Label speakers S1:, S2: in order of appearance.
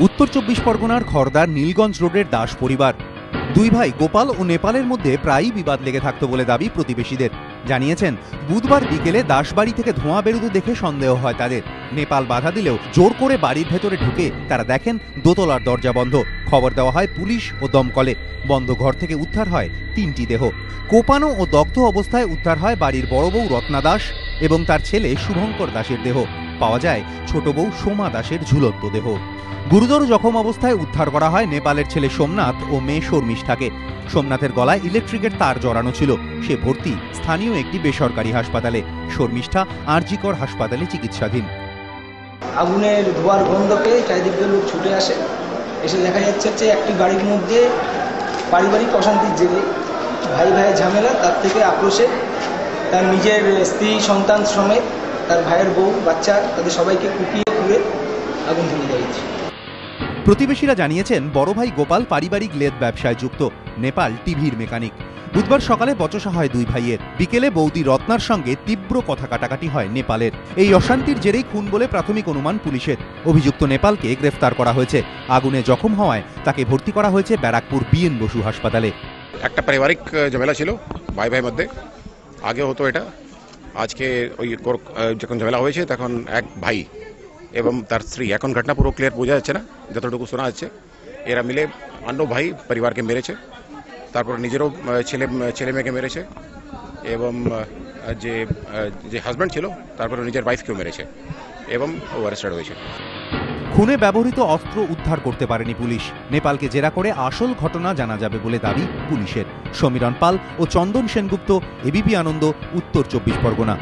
S1: উত্তর চব্বিশ পরগনার খড়দার নীলগঞ্জ রোডের দাস পরিবার। দুই ভাই গোপাল ও নেপালের মধ্যে প্রায়ই বিবাদ লেগে থাকত বলে দাবি প্রতিবেশীদের। জানিয়েছেন, বুধবার বিকেলে দাসবাড়ি থেকে ধোঁয়া বেরোতে দেখে সন্দেহ হয় তাদের। নেপাল বাধা দিলেও জোর করে বাড়ির ভেতরে ঢুকে তারা দেখেন দোতলার দরজা বন্ধ। খবর দেওয়া হয়, পুলিশ ও দমকলে বন্ধ ঘর থেকে উদ্ধার হয় তিনটি দেহ। কোপানো ও দগ্ধ অবস্থায় উদ্ধার হয় বাড়ির বড় বউ রত্না দাস এবং তার ছেলে শুভঙ্কর দাসের দেহ। পাওয়া যায়, ছোট বউ সোমা দাসের ঝুলন্ত দেহ। গুরুতর জখম অবস্থায় উদ্ধার করা হয় নেপালের ছেলে সোমনাথ ও মেয়ে শর্মিষ্ঠাকে। সোমনাথের গলায় ইলেকট্রিকের তার জড়ানো ছিল। সে ভর্তি। স্থানীয় একটি বেসরকারি হাসপাতালে। শর্মিষ্ঠা আরজিকর হাসপাতালে চিকিৎসাধীন।
S2: আগুনের ধোয়ার গন্ধ পেয়ে চারিদিক লোক ছুটে আসে। এসে দেখা যাচ্ছে হচ্ছে একটি বাড়ির মধ্যে পারিবারিক অশান্তির জেরে ভাই ভাইয়ের ঝামেলা তার থেকে আক্রোশে তার নিজের স্ত্রী সন্তান সমেত তার ভাইয়ের বউ বাচ্চা তাদের সবাইকে কুপিয়ে পুড়ে আগুন ধরিয়ে দিয়েছে
S1: প্রতিবেশীরা জানিয়েছেন বড় ভাই গোপাল পারিবারিক লেদ ব্যবসায় যুক্ত নেপাল টিভির মেকানিক। বুধবার সকালে বচসা হয় দুই ভাইয়ের। বিকেলে বৌদি রত্নার সঙ্গে তীব্র কথা কাটাকাটি হয় নেপালের। এই অশান্তির জেরেই খুন বলে প্রাথমিক অনুমান পুলিশের। অভিযুক্ত নেপালকে গ্রেফতার করা হয়েছে। আগুনে জখম হওয়ায় তাকে ভর্তি করা হয়েছে ব্যারাকপুর বিএন বসু হাসপাতালে।
S3: একটা পারিবারিক ঝামেলা ছিল ভাই ভাই মধ্যে। আগে হতো এটা। আজকে ওই যখন ঝামেলা হয়েছে তখন এক ভাই এবং তার স্ত্রী। এখন ঘটনা পুরো ক্লিয়ার বোঝা যাচ্ছে না, যতটুকু শোনা যাচ্ছে। এরা মিলে অন্য ভাই পরিবারকে মেরেছে। তারপর নিজেরও ছেলে ছেলে মেয়েকে মেরেছে এবং যে যে হাজব্যান্ড ছিল, তারপরে নিজের ওয়াইফকেও মেরেছে এবং ও অ্যারেস্টেড হয়েছে।
S1: খুনে ব্যবহৃত অস্ত্র উদ্ধার করতে পারেনি পুলিশ। নেপালকে জেরা করে আসল ঘটনা জানা যাবে বলে দাবি পুলিশের। সমীরণ পাল ও চন্দন সেনগুপ্ত এবিপি আনন্দ, উত্তর চব্বিশ পরগনা।